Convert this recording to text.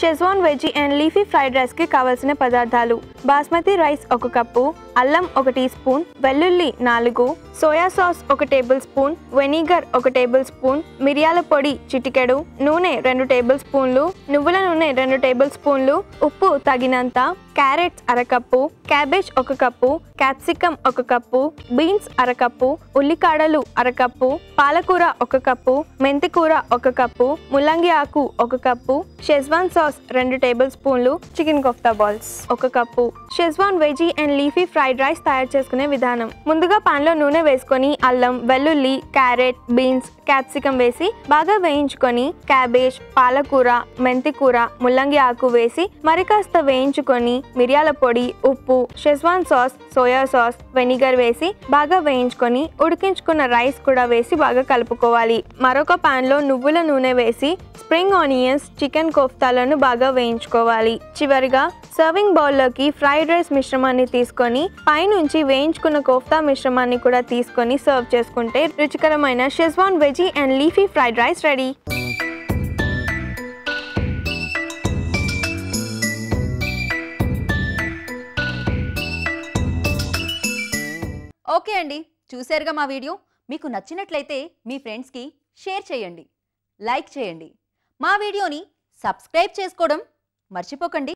Schezwan veggie and leafy fried రైస్కి కావలసిన పదార్థాలు. బాస్మతి రైస్ ఒక కప్పు అల్లం ఒక టీ స్పూన్ వెల్లుల్లి నాలుగు సోయా సాస్ ఒక టేబుల్ స్పూన్ వెనిగర్ ఒక టేబుల్ స్పూన్ మిరియాల పొడి చిటికెడు నూనె రెండు టేబుల్ స్పూన్లు నువ్వుల నూనె రెండు టేబుల్ స్పూన్లు ఉప్పు తగినంత క్యారెట్స్ అరకప్పు క్యాబేజ్ ఒక కప్పు క్యాప్సికమ్ ఒక కప్పు బీన్స్ అరకప్పు ఉల్లికాడలు అరకప్పు పాలకూర ఒక కప్పు మెంతికూర ఒక కప్పు ముల్లంగి ఆకు ఒక కప్పు షెజ్వాన్ సాస్ రెండు టేబుల్ స్పూన్లు చికెన్ కోఫ్తా బాల్స్ ఒక cup schezwan veggie and leafy fried rice తయారు చేసుకునే విధానం. ముందుగా పాన్లో నూనె వేసుకొని అల్లం వెల్లుల్లి క్యారెట్ బీన్స్ క్యాప్సికమ్ వేసి బాగా వేయించుకొని క్యాబేజ్ పాలకూర మెంతికూర ముల్లంగి ఆకు వేసి మరి కాస్త వేయించుకొని మిరియాల పొడి ఉప్పు schezwan sauce soya sauce vinegar వేసి బాగా వేయించుకొని ఉడికించుకున్న రైస్ కూడా వేసి బాగా కలుపుకోవాలి. మరొక ప్యాన్లో నువ్వుల నూనె వేసి స్ప్రింగ్ ఆనియన్స్ చికెన్ కోఫ్తాలను బాగా వేయించుకోవాలి. చివరిగా సర్వింగ్ బౌల్లోకి ఫ్రైడ్ రైస్ మిశ్రమాన్ని తీసుకొని పైనుంచి వేయించుకున్న కోఫ్తా మిశ్రమాన్ని కూడా తీసుకొని సర్వ్ చేసుకుంటే రుచికరమైన schezwan veggie and leafy fried rice ready. Okay అండి. చూశారుగా మా వీడియో? మీకు నచ్చినట్లయితే మీ ఫ్రెండ్స్కి షేర్ చేయండి. లైక్ చేయండి. మా వీడియోని సబ్స్క్రైబ్ చేసుకోవడం మర్చిపోకండి.